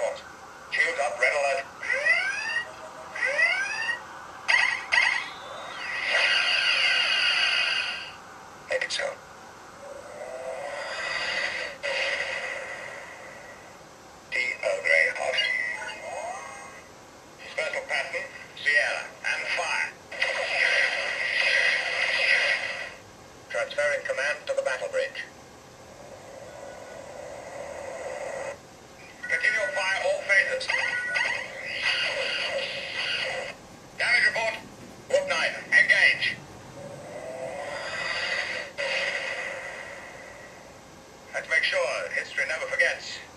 airport. Queued up, red alert. Make it so. D.O. Greyhawk. Special pattern, Sierra, and fire. Transferring command. make sure history never forgets.